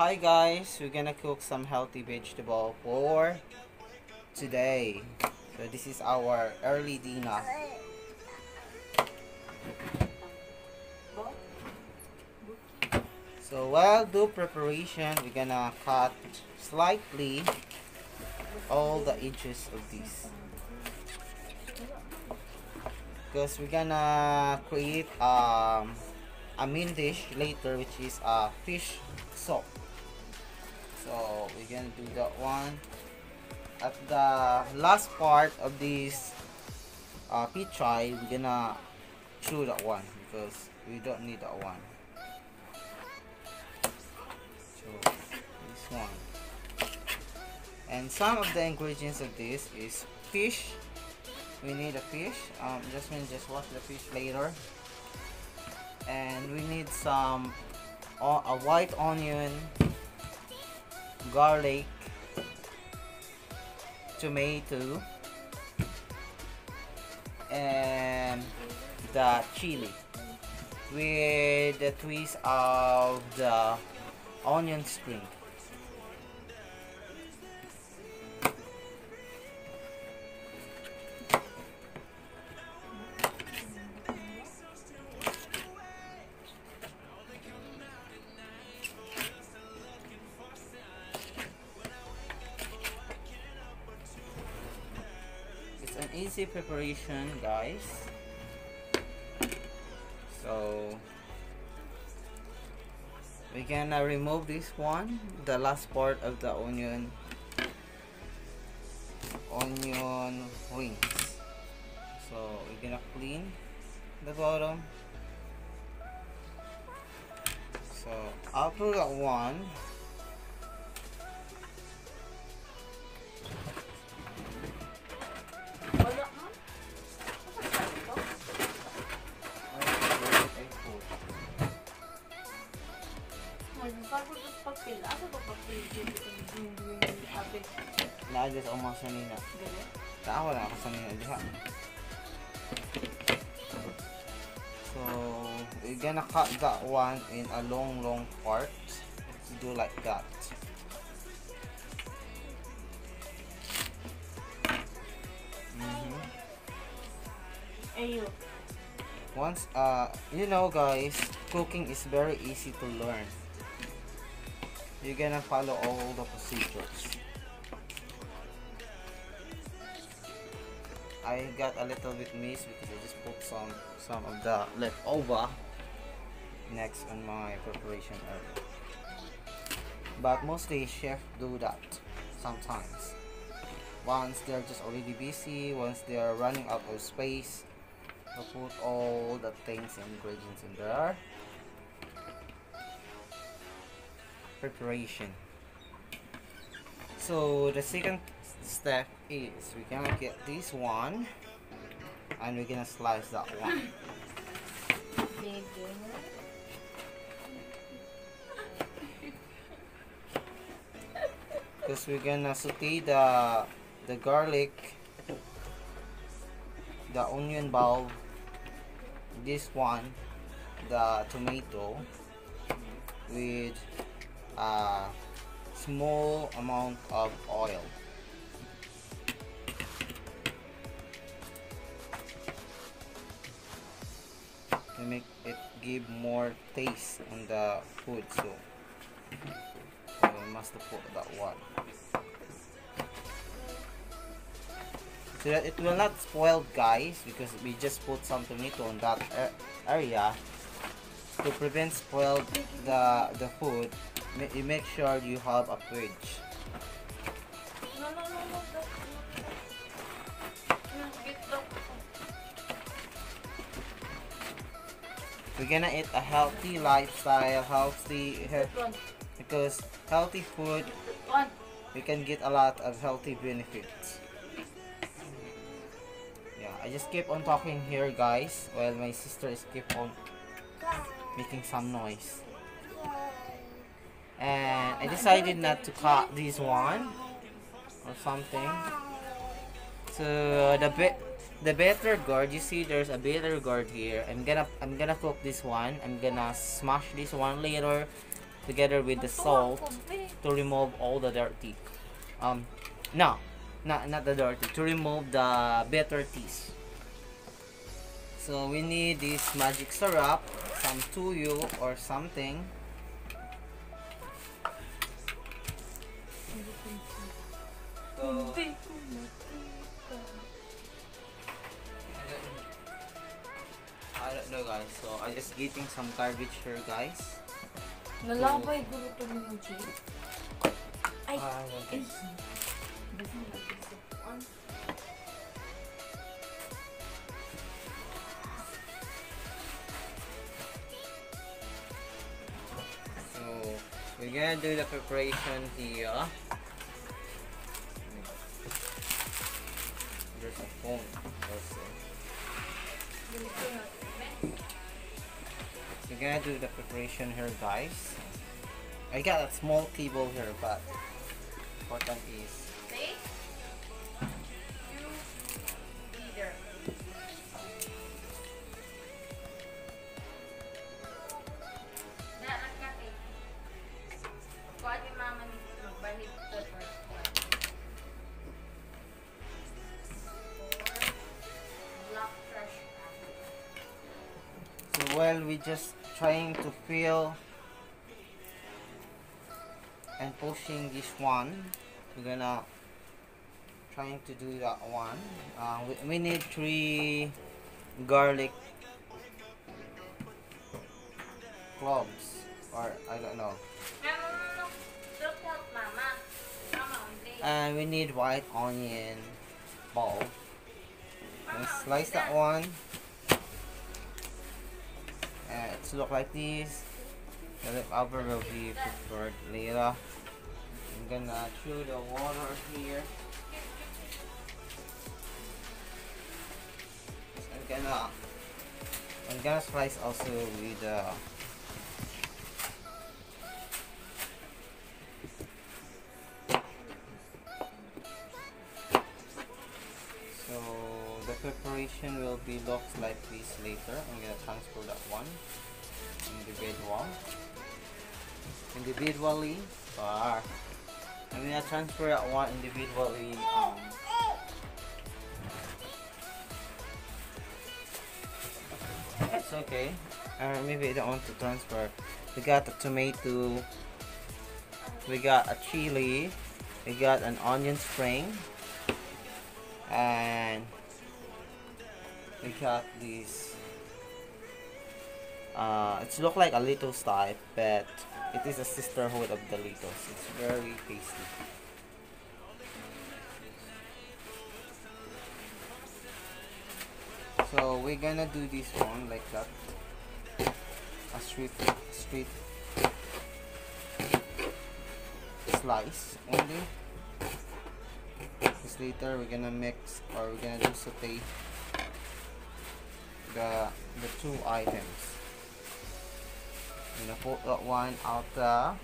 hi guys, we're gonna cook some healthy vegetable for today. So this is our early dinner. So while do preparation, we're gonna cut slightly all the edges of this. Because we're gonna create um, a main dish later which is a fish soup. So we're gonna do that one. At the last part of this uh, pichay, we're gonna chew that one because we don't need that one. So this one. And some of the ingredients of this is fish. We need a fish. Um, Jasmine just wash the fish later. And we need some a white onion, garlic, tomato, and the chili with the twist of the onion string. Easy preparation, guys. So we're gonna remove this one, the last part of the onion onion rings. So we're gonna clean the bottom. So after that one, Magsasagot sa papel. Asa ba papel? Yung abe. Naagos ako mga sanina. Gali. Tao na ako sanina diha. So, we're gonna cut that one in a long, long part. Do like that. Mhm. Ayo. Once, uh, you know guys, cooking is very easy to learn. You're gonna follow all the procedures. I got a little bit missed because I just put some some of the leftover next on my preparation area But mostly chef do that sometimes. Once they're just already busy, once they're running out of space, I put all the things and ingredients in there. Preparation. So the second step is we're gonna get this one and we're gonna slice that one. Because we're gonna saute the the garlic, the onion bulb, this one, the tomato with a small amount of oil. To make it give more taste on the food so, we must put that one. So that it will not spoil guys because we just put some tomato on that uh, area to prevent spoiled the the food you make sure you have a fridge No, no, no, no. no. We're gonna eat a healthy lifestyle healthy because healthy food we can get a lot of healthy benefits yeah i just keep on talking here guys while my sister is keep on making some noise and i decided not to cut this one or something so the be the bitter gourd you see there's a bitter gourd here i'm gonna i'm gonna cook this one i'm gonna smash this one later together with the salt to remove all the dirty. Um, no, not not the dirty. To remove the better taste. So we need this Magic Sarap, some tuyo or something. Hindi ko makita. I don't know guys. So I'm just getting some garbage here guys. Nalabay gulo to ninyo, Jay. Ay, Ah, okay. ay. So we're gonna do the preparation here. There's a phone also. We're gonna do the preparation here guys. I got a small table here but important is while we just trying to fill and pushing this one. We're gonna trying to do that one. Uh, we, we need three garlic cloves or I don't know. And we need white onion ball. Slice that. one and it's look like this the upper will be prepared later. I'm gonna chew the water here. I'm gonna I'm gonna slice also with uh, preparation will be looks like this later. I'm gonna transfer that one individual. Individually, bar. I'm gonna transfer that one individually. Um, it's okay. Uh, maybe I don't want to transfer. We got a tomato. We got a chili. We got an onion spring and we got this uh it's look like a little type but it is a sisterhood of the littles it's very tasty. So we're gonna do this one like that. A straight straight slice only. This later we're gonna mix or we're gonna do saute the the two items. I'm gonna put that one out there.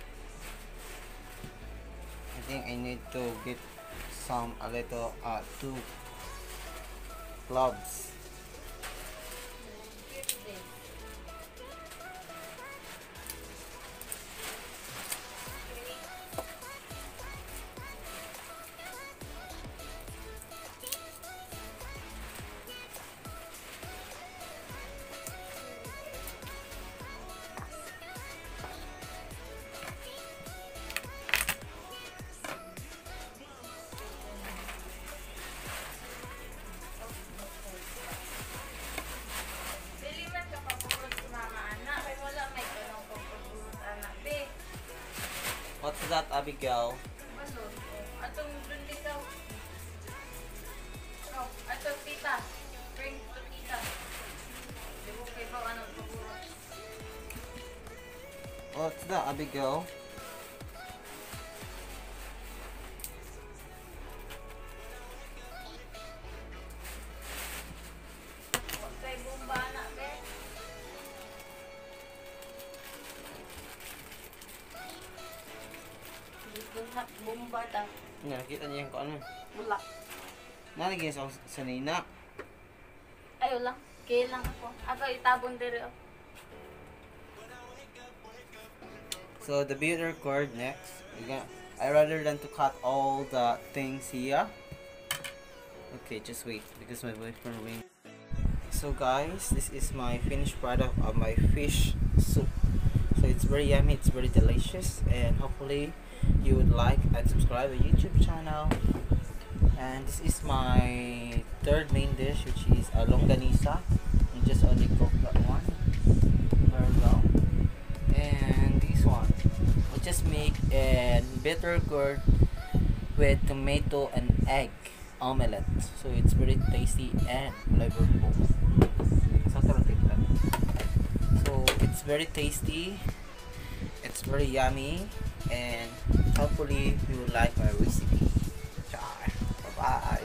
I think I need to get some a little uh two gloves at Abigail. Ano? Atong dun dito. No, atong tita. Bring to tita. Di mo kayo ano? Oh, it's the Abigail. Na, bomba ta. nakita niya yung kung ano Wala. nalagyan sa sa nina Ayaw lang. Kaya lang ako. Ako itabon dire. oh. So the bitter gourd next. Again, I rather than to cut all the things here. Okay, just wait because my boyfriend wing. So guys, this is my finished product of my fish soup. So it's very yummy, it's very delicious, and hopefully you would like and subscribe a YouTube channel. And this is my third main dish, which is a longanisa. I just only cook that one very well. And this one, I just make a bitter gourd with tomato and egg omelette. So it's very tasty and flavorful. So it's very tasty. It's very yummy and hopefully you like my recipe. Bye bye.